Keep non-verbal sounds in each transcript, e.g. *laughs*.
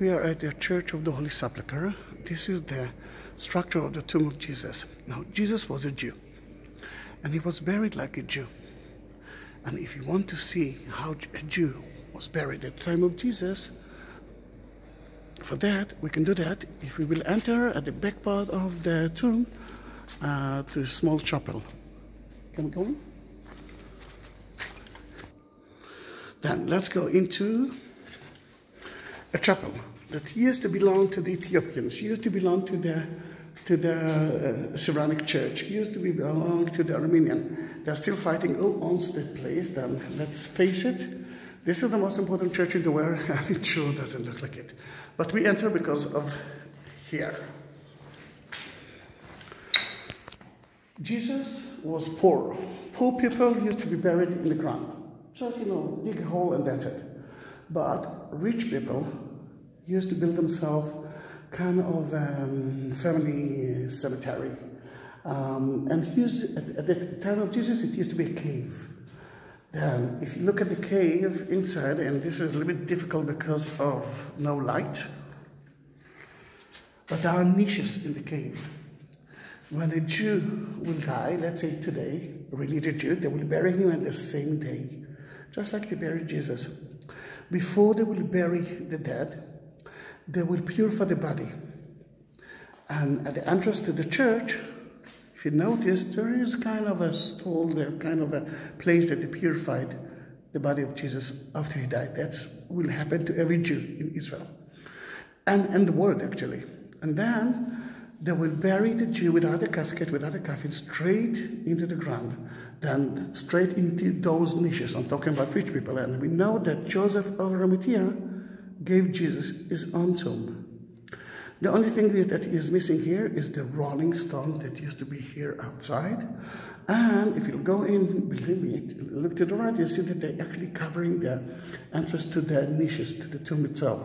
We are at the Church of the Holy Sepulchre. This is the structure of the tomb of Jesus. Now, Jesus was a Jew, and he was buried like a Jew. And if you want to see how a Jew was buried at the time of Jesus, for that, we can do that if we will enter at the back part of the tomb uh, to a small chapel. Can we go in? Then let's go into a chapel that used to belong to the Ethiopians, used to belong to the to the uh, church, used to belong to the Armenian. They're still fighting who owns that place. Then let's face it, this is the most important church in the world, *laughs* and it sure doesn't look like it. But we enter because of here. Jesus was poor. Poor people used to be buried in the ground. Just, you know, dig a hole and that's it. But rich people used to build themselves kind of um, family cemetery. Um, and used, at, at, the time of Jesus, it used to be a cave. Then, if you look at the cave inside, and this is a little bit difficult because of no light, but there are niches in the cave. When a Jew will die, let's say today, a religious Jew, they will bury him on the same day, just like they buried Jesus. Before they will bury the dead, they will purify the body. And at the entrance to the church, if you notice, there is kind of a stall there, kind of a place that they purified the body of Jesus after he died. That will happen to every Jew in Israel and, and the world, actually. And then they will bury the Jew without a casket, without a coffin, straight into the ground, then straight into those niches. I'm talking about rich people. And we know that Joseph of Arimathea gave Jesus his own tomb. The only thing that is missing here is the rolling stone that used to be here outside. And if you go in, believe me, look to the right, you see that they're actually covering the entrance to the niches, to the tomb itself.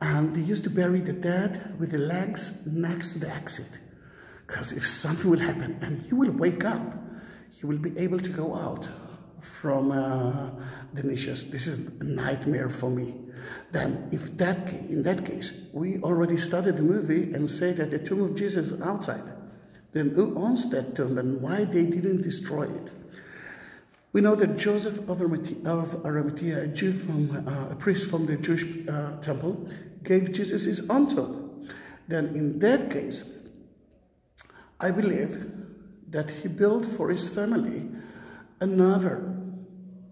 And they used to bury the dead with the legs next to the exit. Because if something will happen and you will wake up, you will be able to go out from uh, the niches. This is a nightmare for me. Then, if that in that case, we already started the movie and say that the tomb of Jesus is outside, then who owns that tomb and why they didn't destroy it? We know that Joseph of Arimathea, a Jew from uh, a priest from the Jewish uh, temple, gave Jesus his own. Then, in that case, I believe that he built for his family another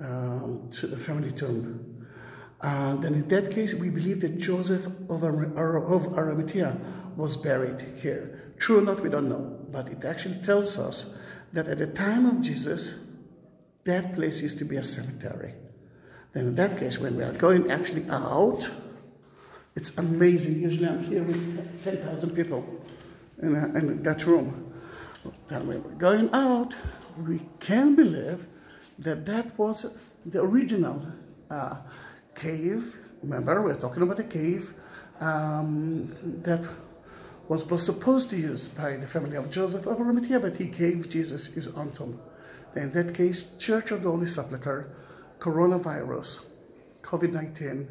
um, family tomb. And then in that case, we believe that Joseph of, Ar of Arimathea was buried here. True or not, we don't know. But it actually tells us that at the time of Jesus, that place used to be a cemetery. Then in that case, when we are going actually out, it's amazing. Usually I'm here with 10,000 people in, a, in that room. Then when we're going out, we can believe that that was the original uh, cave. Remember, we're talking about a cave um, that was, was supposed to use by the family of Joseph of Arimathea, but he gave Jesus his own tomb. In that case, Church of the Holy Sepulchre, coronavirus, COVID-19,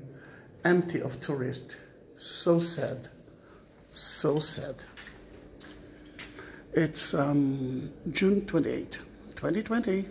empty of tourists. So sad, so sad. It's um, June 28, 2020.